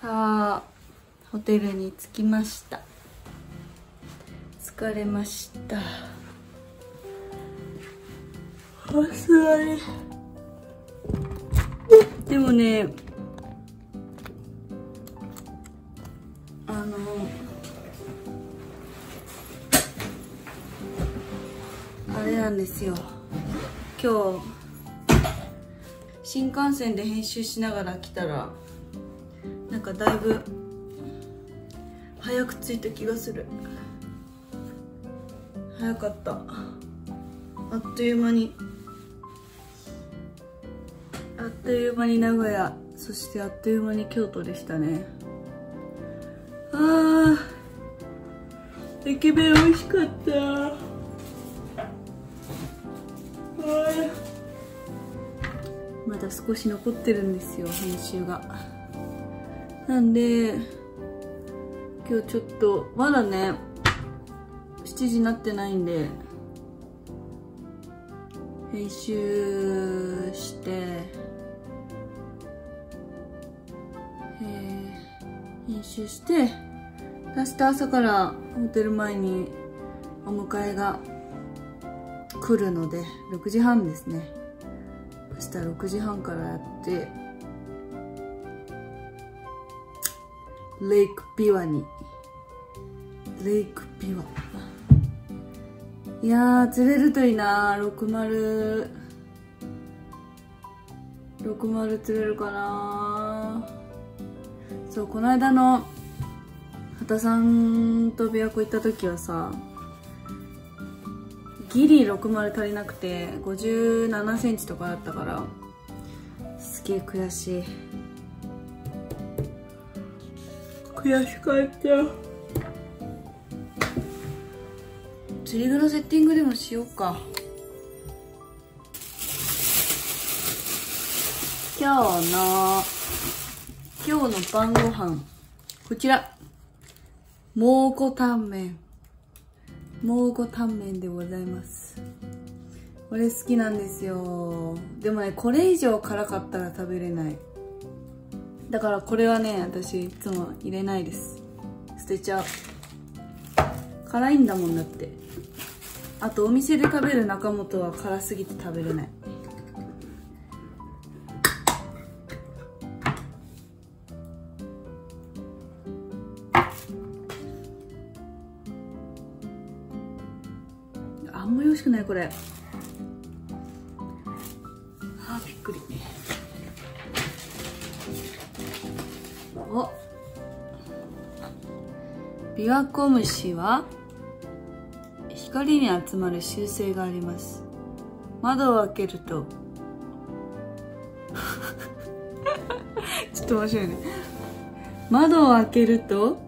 さあホテルに着きました。疲れました。お座りでもねあのあれなんですよ。今日新幹線で編集しながら来たらなんかだいぶ早く着いた気がする。早かった。あっという間に。あっという間に名古屋そしてあっという間に京都でしたね。あー。駅弁美味しかった。まだ少し残ってるんですよ編集が。なんで今日ちょっとまだね7時になってないんで編集して、編集して明日朝からホテル前にお迎えが来るので6時半ですね。明日6時半からやってレイクビワにレイクビワいやー釣れるといいな60 60釣れるかな。そうこの間の畑さんと琵琶湖行った時はさギリ60足りなくて5 7センチとかだったからすげえ悔しい。悔しかった。釣り具のセッティングでもしようか。今日の今日の晩ご飯。こちら。蒙古タンメン。蒙古タンメンでございます。これ好きなんですよ。でもねこれ以上辛かったら食べれない。だからこれはね私いつも入れないです。捨てちゃう。辛いんだもんだって。あとお店で食べる中本は辛すぎて食べれない。あんまり美味しくないこれ。お琵琶湖虫は光に集まる習性があります。窓を開けると。ちょっと面白いね。窓を開けると、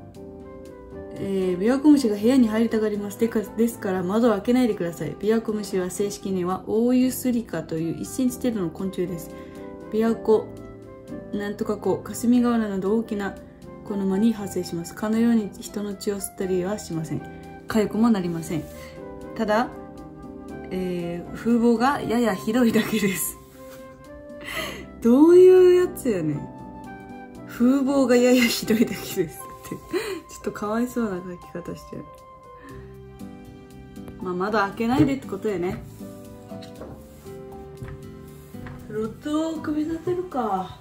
えー、琵琶湖虫が部屋に入りたがります。でかですから窓を開けないでください。琵琶湖虫は正式にはオオユスリカという1センチ程度の昆虫です。琵琶湖なんとかこう霞ヶ浦など大きなこの間に発生します。蚊のように人の血を吸ったりはしません。痒くもなりません。ただ、えー、風貌がややひどいだけです。どういうやつやねん。風貌がややひどいだけですって。ちょっとかわいそうな書き方してるまあ窓開けないでってことやね。ロッドを組み立てるか。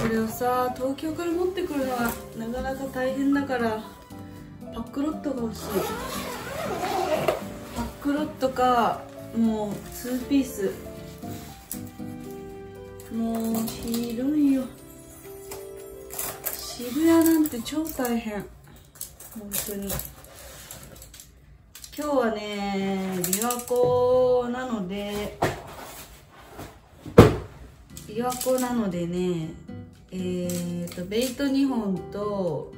これをさ東京から持ってくるのはなかなか大変だからパックロットが欲しい。パックロットかもう2ピース。もうひどいよ。渋谷なんて超大変。本当に。今日はね琵琶湖なので琵琶湖なのでねえーとベイト2本と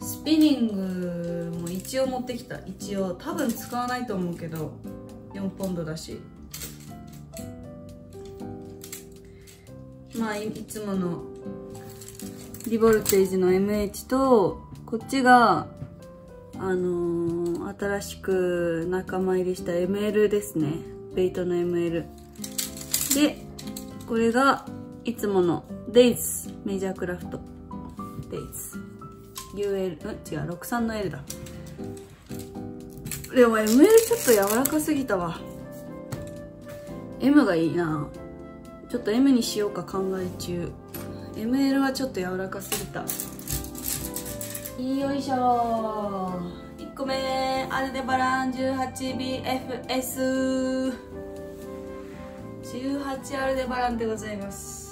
スピニングも一応持ってきた。一応多分使わないと思うけど4ポンドだし。まあいいつものリボルテージの MH とこっちがあのー、新しく仲間入りした ML ですね。ベイトの ML でこれがいつものデイズメジャークラフト。デイズ。UL うん？違う63の L だ。でも ML ちょっと柔らかすぎたわ。M がいいな。ちょっと M にしようか考え中。ML はちょっと柔らかすぎた。よいしょ。1個目。アルデバラン 18BFS18 アルデバランでございます。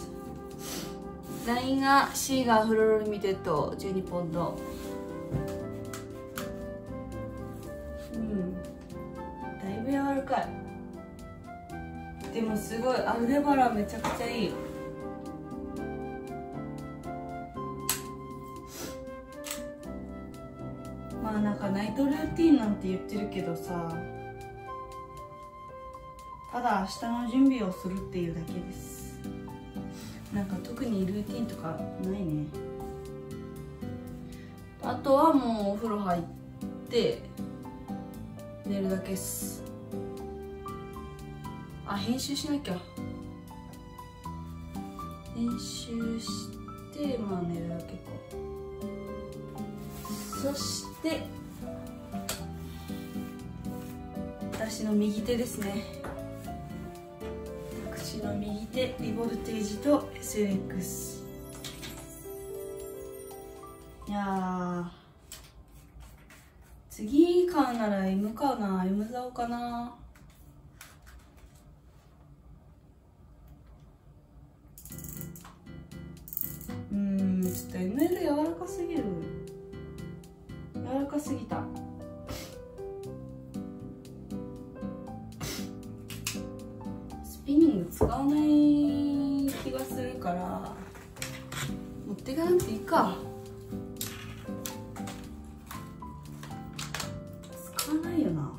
ラインがシーガーフロロリミテッド12ポンド。うん。だいぶ柔らかい。でもすごいアルデバランめちゃくちゃいい。まあなんかナイトルーティンなんて言ってるけどさただ明日の準備をするっていうだけです。なんか特にルーティンとかないね。あとはもうお風呂入って寝るだけっす。あ編集しなきゃ。編集してまあ寝るだけか。そして私の右手ですね。でリボルテージと SLX いや次買うなら M 買うな。M ザオかな。っていかなくていいか。使わないよな。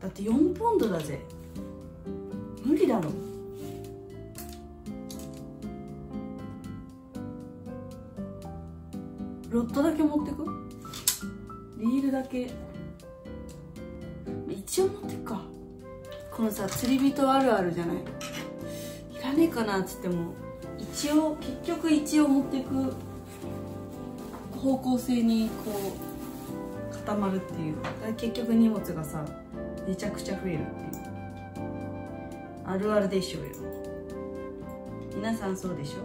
だって4ポンドだぜ。無理だろ。ロットだけ持ってく？リールだけ。一応持ってくか。このさ釣り人あるあるじゃない？いらねえかなっつっても一応結局一応持っていく。方向性にこう固まるっていう。結局荷物がさめちゃくちゃ増えるっていう。あるあるでしょうよ。皆さんそうでしょ？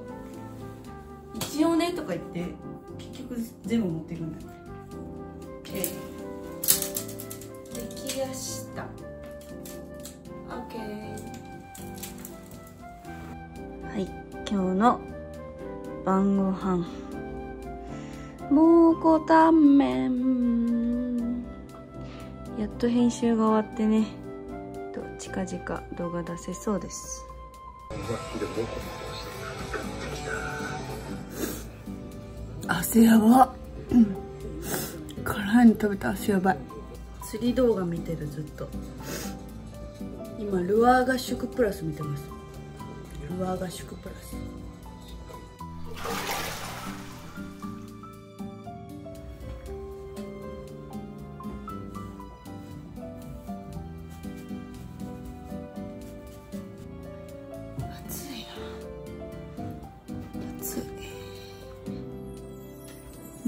一応ねとか言って結局全部持っていくんだよ。ね OK できやした。OK はい。今日の晩ご飯蒙古タンメンやっと編集が終わってね。と近々動画出せそうです。汗やば。うん。辛いの食べた汗やばい。釣り動画見てるずっと。今ルアー合宿プラス見てます。ルアー合宿プラス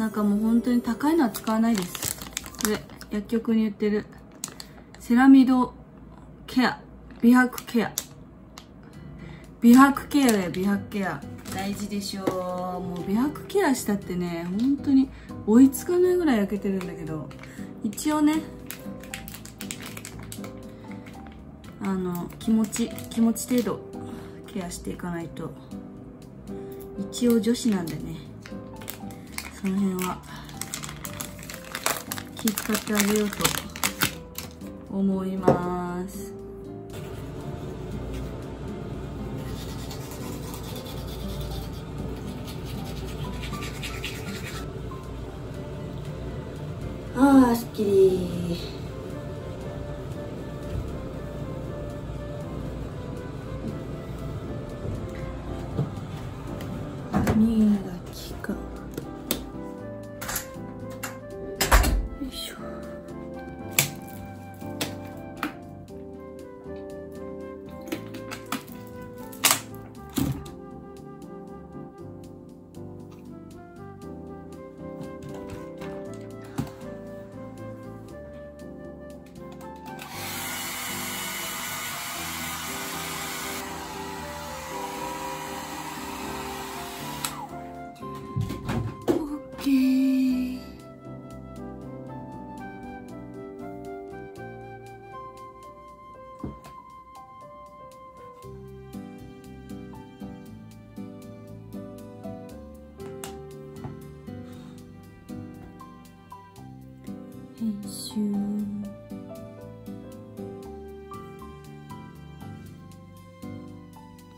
なんかもう本当に高いのは使わないです。これ薬局に売ってる。セラミドケア。美白ケア。美白ケアだよ美白ケア。大事でしょう。もう美白ケアしたってね本当に追いつかないぐらい焼けてるんだけど。一応ねあの気持ち気持ち程度ケアしていかないと。一応女子なんでね。その辺は。気使ってあげようと思います。ああすっきり。け編集。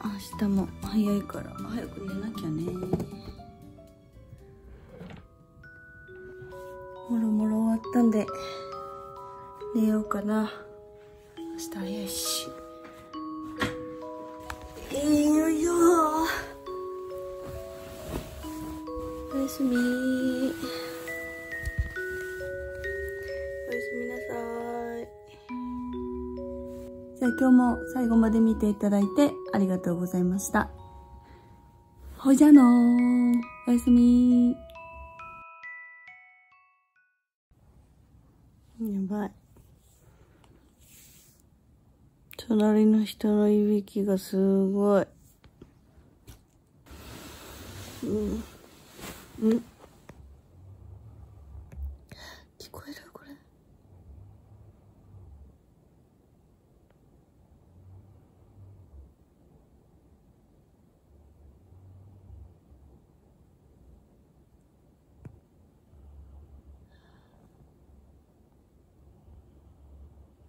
明日も早いから早く寝なきゃね。ろもろ終わったんで寝ようかな。明日早いしえー、よいよ。おやすみ。おやすみなさい。じゃあ今日も最後まで見ていただいてありがとうございました。ほいじゃあのー。おやすみ隣の人のいびきがすごい。うん。ん。聞こえる？これ。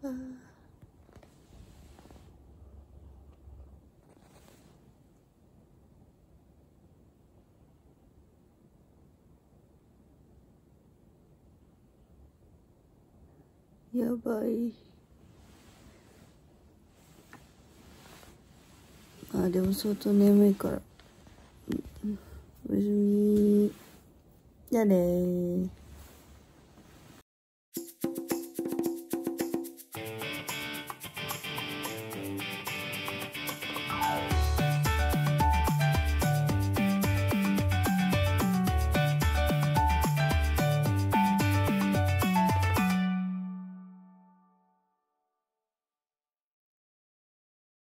あーやばい。あでも相当眠いから。おやすみ。じゃあね